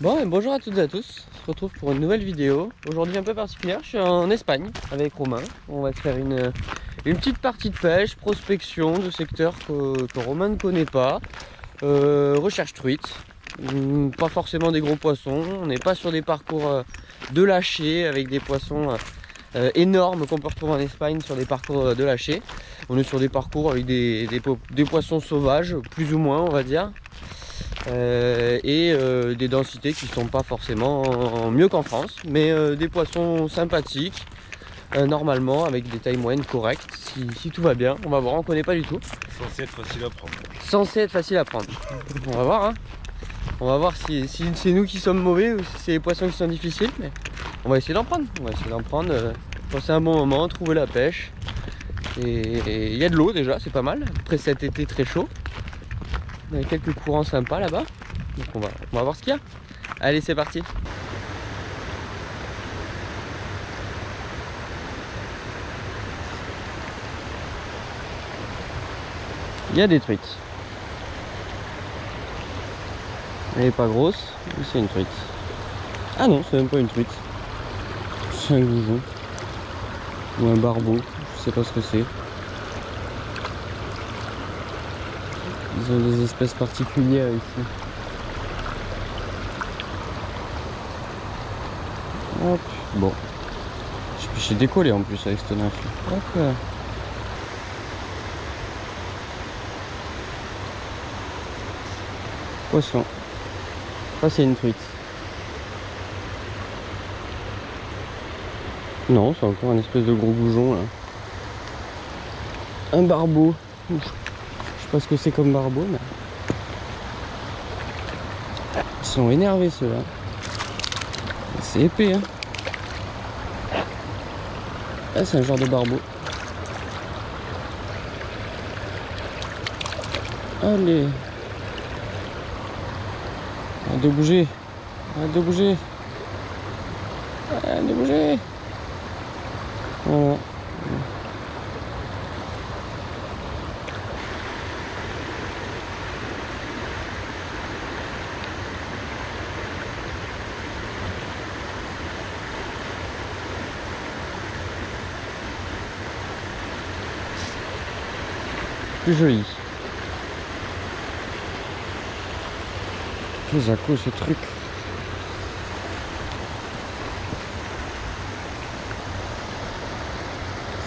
Bon, et bonjour à toutes et à tous. On se retrouve pour une nouvelle vidéo. Aujourd'hui un peu particulière. Je suis en Espagne avec Romain. On va faire une, une petite partie de pêche, prospection de secteurs que, que Romain ne connaît pas. Euh, recherche truite. Hum, Pas forcément des gros poissons. On n'est pas sur des parcours euh, de lâcher avec des poissons euh, énormes qu'on peut retrouver en Espagne sur des parcours de lâcher. On est sur des parcours avec des, des poissons sauvages, plus ou moins, on va dire. Euh, et euh, des densités qui sont pas forcément mieux qu'en France, mais euh, des poissons sympathiques, normalement avec des tailles moyennes correctes, si, si tout va bien. On va voir, on connaît pas du tout. Censé être facile à prendre. Censé être facile à prendre. On va voir, hein. On va voir si, si c'est nous qui sommes mauvais ou si c'est les poissons qui sont difficiles, mais on va essayer d'en prendre. On va essayer d'en prendre, euh, passer un bon moment, trouver la pêche. Et il y a de l'eau déjà, c'est pas mal. Après cet été très chaud. Il y a quelques courants sympas là-bas. Donc on va, on va voir ce qu'il y a. Allez, c'est parti. Il y a des truites. Elle est pas grosse, mais c'est une truite. Ah non, c'est même pas une truite. C'est un goujon. Ou un barbeau, je sais pas ce que c'est. Ils ont des espèces particulières ici. Hop, bon. Je puis j'ai décollé en plus avec cette nymphe. Hop. Poisson. Ça c'est une truite. Non, c'est encore un espèce de gros goujon là. Un barbeau. Sais pas ce que c'est comme barbeau, mais. Ils sont énervés ceux-là. C'est épais, hein. Ah, c'est un genre de barbeau. Allez. Arrête de bouger. Arrête de bouger. Arrête de bouger. Joli. Qu'est-ce à quoi ce truc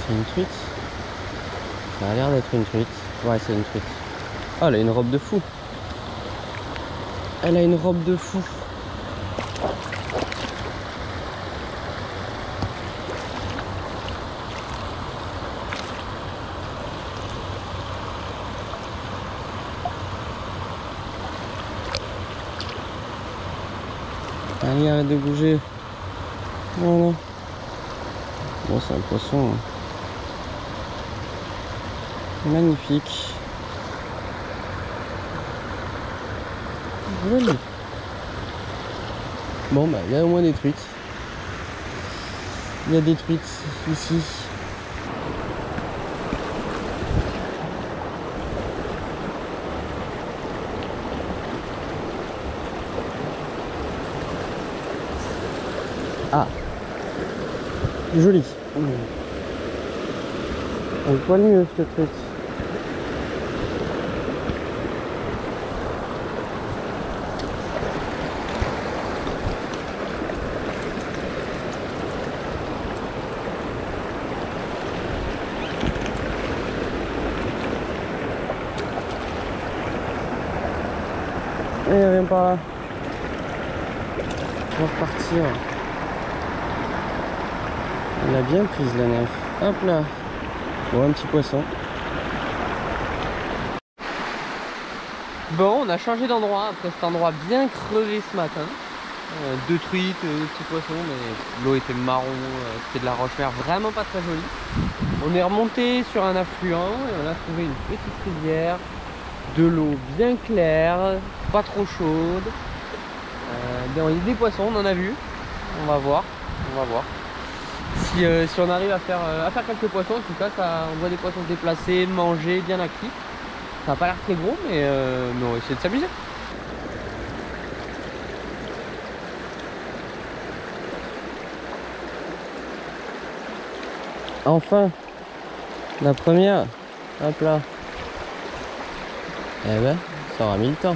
C'est une truite Ça a l'air d'être une truite. Ouais, c'est une truite. Oh, elle a une robe de fou. Elle a une robe de fou. Allez, de bouger. Voilà. Bon, c'est un poisson. hein. Magnifique. Bon, bah, il y a au moins des truites. Il y a des truites ici. Ah. Joli. Un poil mieux cette truite. Et elle vient par là. Repartir. Elle a bien prise la nef. Hop là. Bon, un petit poisson. Bon, on a changé d'endroit après cet endroit bien crevé ce matin. Euh, deux truites, deux petits poissons, mais l'eau était marron, euh, c'était de la roche-mer vraiment pas très jolie. On est remonté sur un affluent et on a trouvé une petite rivière, de l'eau bien claire, pas trop chaude. Euh, des poissons, on en a vu. On va voir, on va voir. Euh, si, on arrive à faire, euh, à faire quelques poissons, en tout cas, ça, on voit des poissons déplacés, manger, bien actifs. Ça n'a pas l'air très gros, euh, mais, on va essayer de s'amuser. Enfin, la première, hop là. Eh ben, ça aura mis le temps.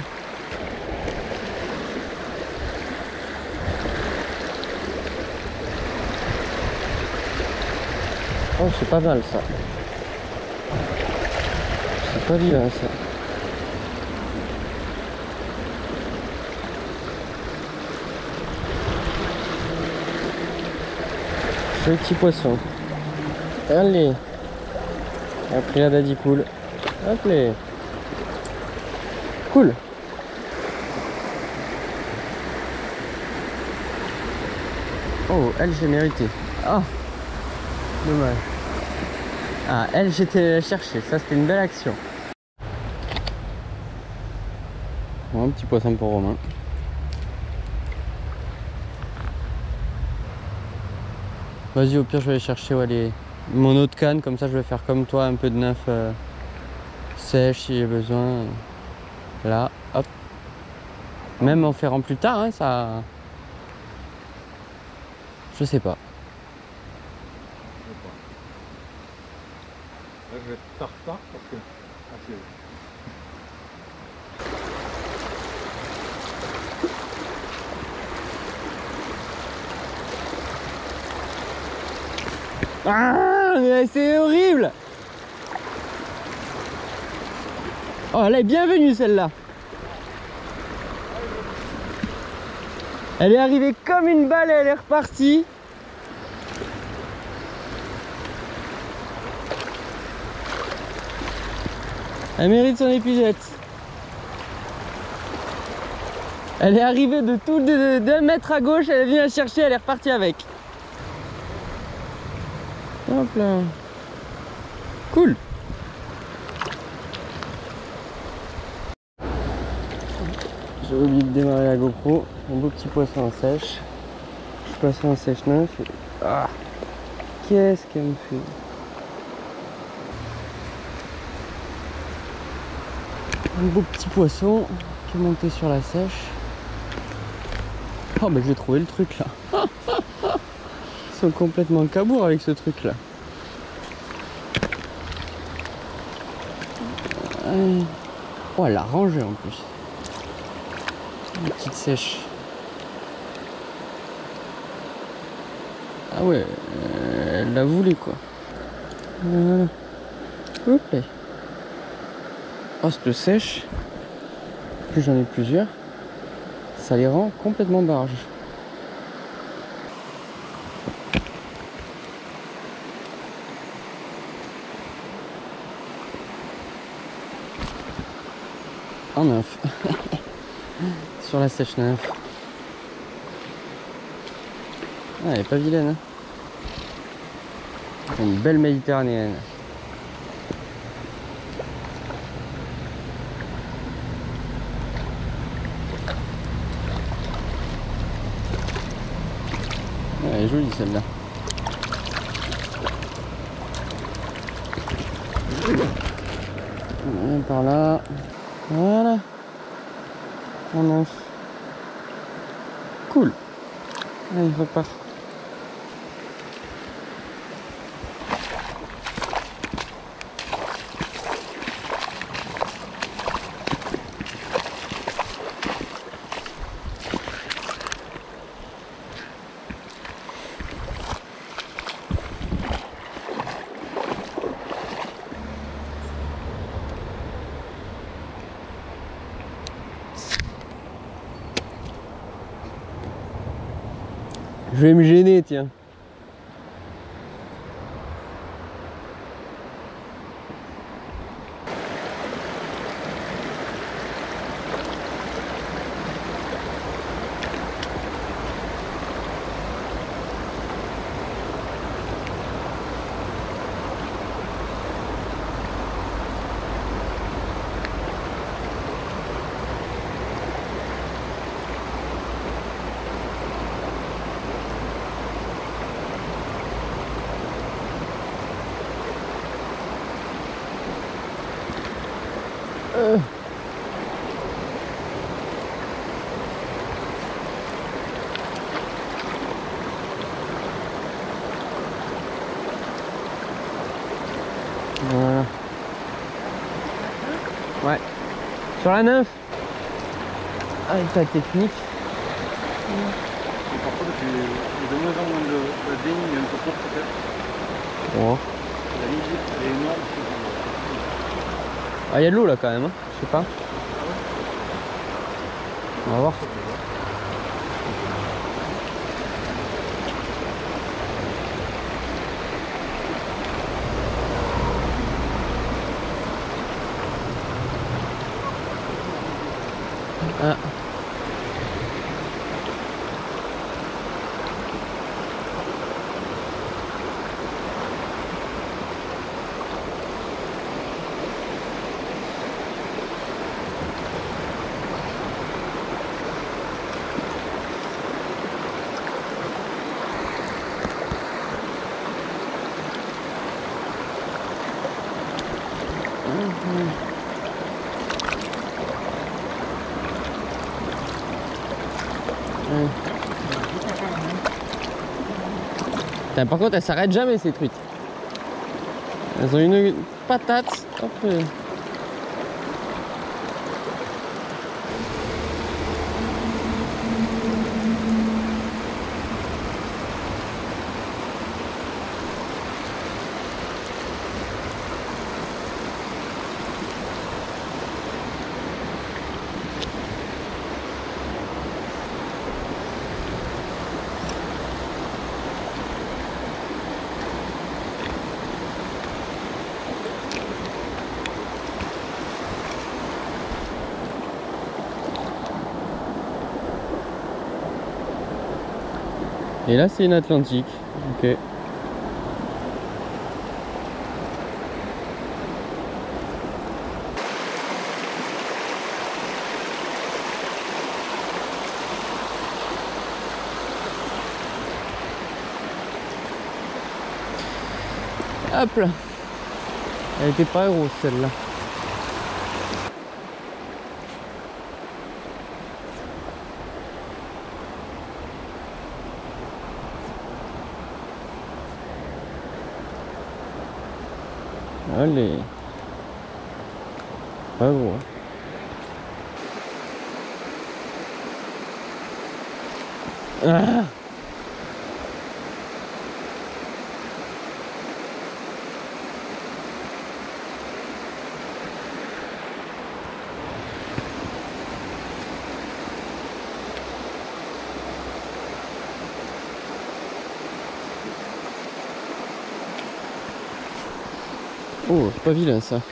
Oh, c'est pas mal ça. C'est pas bien ça. Petit poisson. Allez. Après la daddy pool. Hop Cool. Oh, elle, j'ai mérité. Ah, dommage. Ah, elle, j'étais la chercher. Ça, c'était une belle action. un petit poisson pour Romain. Vas-y, au pire, je vais aller chercher ouais, mon autre canne. Comme ça, je vais faire comme toi, un peu de neuf euh, sèche si j'ai besoin. Là, hop. Même en ferrant plus tard, hein, ça. Je sais pas. Là, je vais être parce que. Ah, Ah, c'est horrible Oh, elle est bienvenue celle-là Elle est arrivée comme une balle et elle est repartie. Elle mérite son épuisette. Elle est arrivée de tout d'un mètre à gauche, elle venue la chercher, elle est repartie avec. Hop là. Cool. J'ai oublié de démarrer la GoPro. Un beau petit poisson en sèche. Je suis passé en sèche neuf. Ah Qu'est-ce qu'elle me fait? Beau petit poisson qui est monté sur la sèche. Oh mais j'ai trouvé le truc là. sont complètement cabours avec ce truc là. Oh, elle a rangé en plus. Une petite sèche. Ah ouais, elle l'a voulu quoi. Cette sèche, plus j'en ai plusieurs, ça les rend complètement barges. en neuf. Sur la sèche neuf. Ah, elle est pas vilaine. Hein. une belle méditerranéenne. Elle est jolie celle-là. Par là. Voilà. On a... Cool. Allez, repart. Je vais me gêner, tiens. Voilà. Ouais. Sur la 9 Avec ta technique. Et par contre, tu de moins en moins de la un peu trop peut-être. Oh. La ligne, elle est énorme. Ah, il y a de l'eau là quand même, hein. je sais pas. On va voir. Par contre, elles s'arrêtent jamais ces truites. Elles ont une patate. Hop. Et là, c'est une Atlantique. Ok. Hop là. Elle était pas grosse celle-là. Allez. Pas gros Oh, c'est pas vilain ça.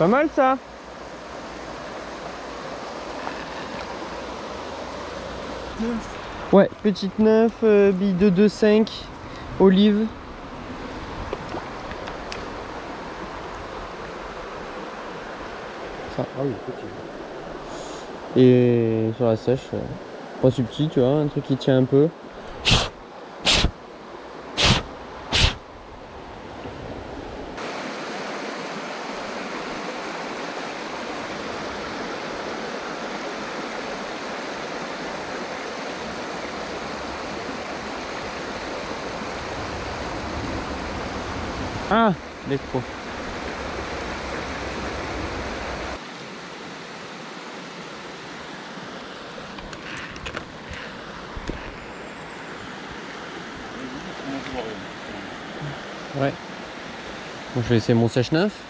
Pas mal ça Ouais, petite neuf, euh, bille de 2,5, olive. Ah oui, petit. Et sur la sèche, euh, pas subtil, tu vois, un truc qui tient un peu. Ouais. Bon, je vais essayer mon sèche-neuf.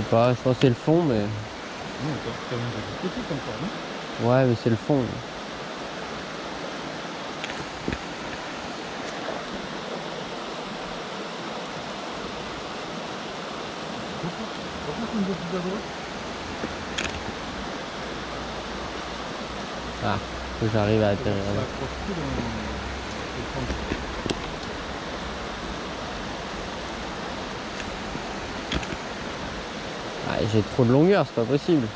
sais pas, je pense que c'est le fond, mais. Ouais, mais c'est le fond. Ah, faut que j'arrive à atterrir là. Ah, j'ai trop de longueur, c'est pas possible.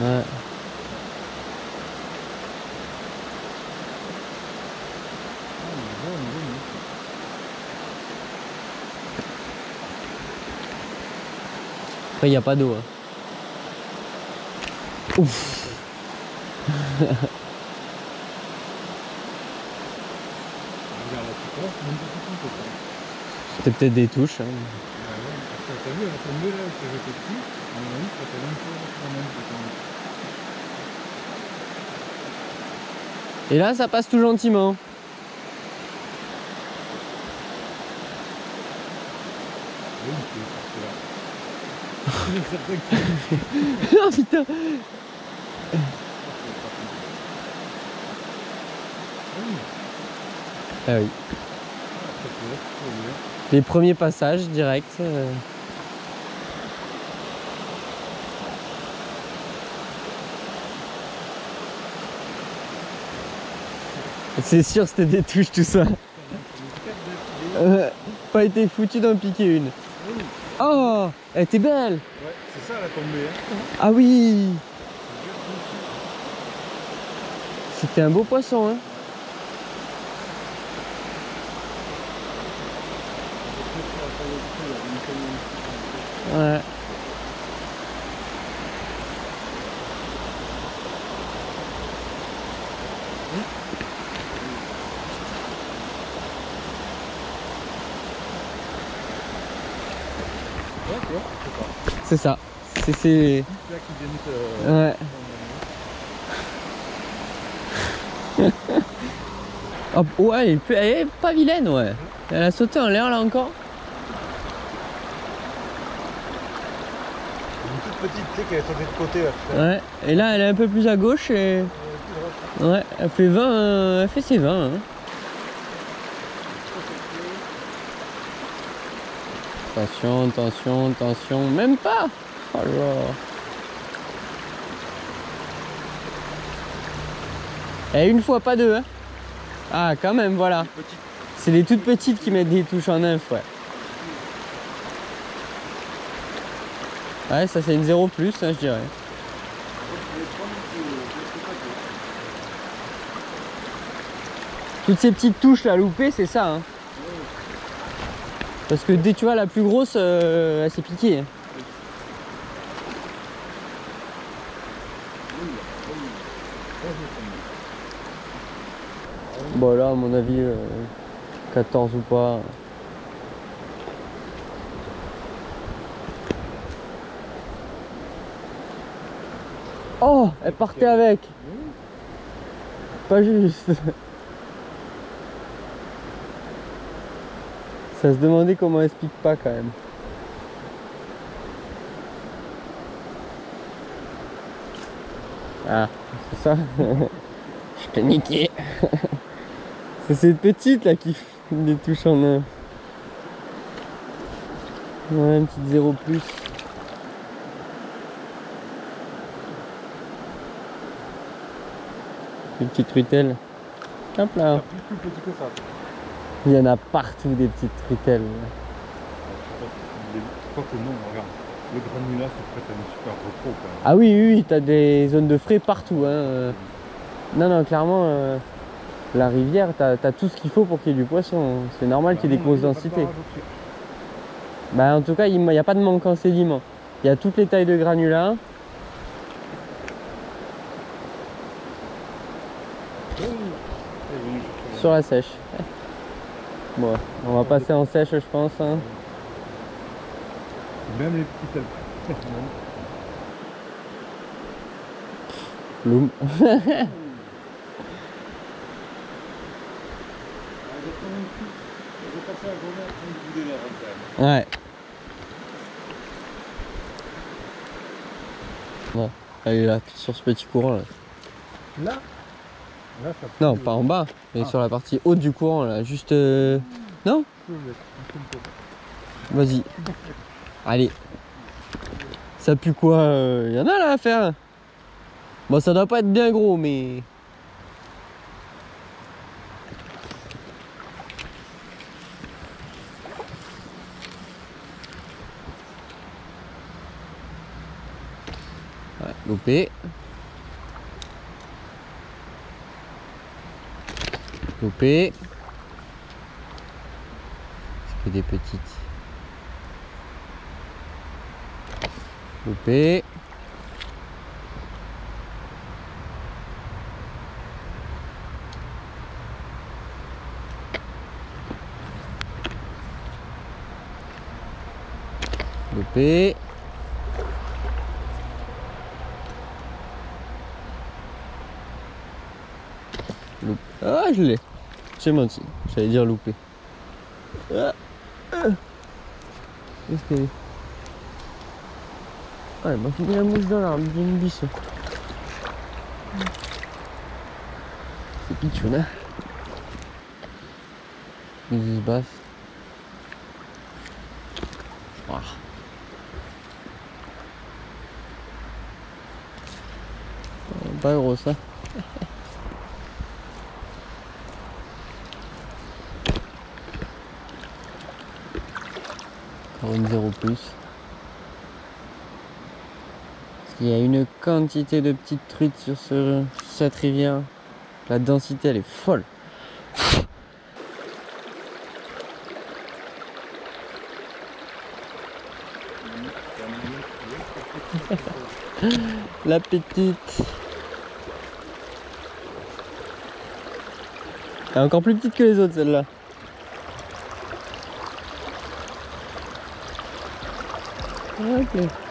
Ouais. Après, il n'y a pas d'eau. hein. Ouf. C'était peut-être des touches. hein. Ah ouais, parce que t'as vu, elle a tombé là, elle s'est jetée dessus. À mon avis, ça fait même pas la même que quand même. Et là, ça passe tout gentiment. Ah putain Ah oui. dire. Les premiers passages direct. euh. C'est sûr, c'était des touches tout ça. Euh, pas été foutu d'en piquer une. Oui. Oh, elle était belle. Ouais, c'est ça la tombée. Hein. Ah oui. C'était un beau poisson. Hein. Ouais. Ouais, tu vois, c'est ça. C'est. Ouais. Hop, ouais, elle est, plus- elle est pas vilaine, ouais. Elle a sauté en l'air là encore. Une toute petite, tu sais, qui est sautée de côté là. Ouais. Et là, elle est un peu plus à gauche et. Ouais, elle fait 20. euh, elle fait ses 20. hein. Attention, attention, attention. Même pas Oh là là. Et une fois, pas deux. Hein. Ah, quand même, voilà. C'est les toutes petites qui mettent des touches en inf, ouais. Ouais, ça c'est une 0 plus, hein, je dirais. Toutes ces petites touches là loupées, c'est ça. Hein. Parce que dès tu vois la plus grosse, euh, elle s'est piquée. Bon là, à mon avis, euh, 14 ou pas. Oh, elle partait avec. Pas juste. Ça se demandait comment elle se pique pas quand même. Ah, c'est ça Je t'ai niqué. c'est cette petite là qui fait des touches en un. Ouais, une petite 0 plus. Une petite truitelle. Hop là. Plus, plus petit que ça. Il y en a partout des petites truitelles. Je crois que non, regarde. Le granulat, c'est à un super repos quand même. Ah oui, oui, oui, t'as des zones de frais partout. Hein. euh. Non, non, clairement, euh, la rivière, t'as as tout ce qu'il faut pour qu'il y ait du poisson. C'est normal qu'il y ait des grosses densités. Bah, en tout cas, il n'y a pas de manque en sédiments. Il y a toutes les tailles de granulats. Sur la sèche. Bon, on va passer en sèche, je pense. hein. Même les petites. Loum. Ouais. Bon, elle est là, sur ce petit courant là. Là Non, pas en bas, mais sur la partie haute du courant là, juste. euh, Non. Vas-y. Allez. Ça pue quoi Il y en a là à faire? Bon, ça doit pas être bien gros, mais. Ouais, loupé. Loupé. C'est que des petites. Loupé. Loupé. Loupé. Ah, je l'ai. J'ai menti. J'allais dire loupé. Ah, ah. Qu'est-ce qu'elle est Ah, elle m'a fini la mouche dans l'arbre, j'ai une bisse. C'est pitchoun, hein Ils se basse. Ouah. Euh, Pas gros ça. Encore une zéro plus. Parce qu'il y a une quantité de petites truites sur ce- cette rivière. La densité elle est folle. La petite. Elle est encore plus petite que les autres celle-là. Ok.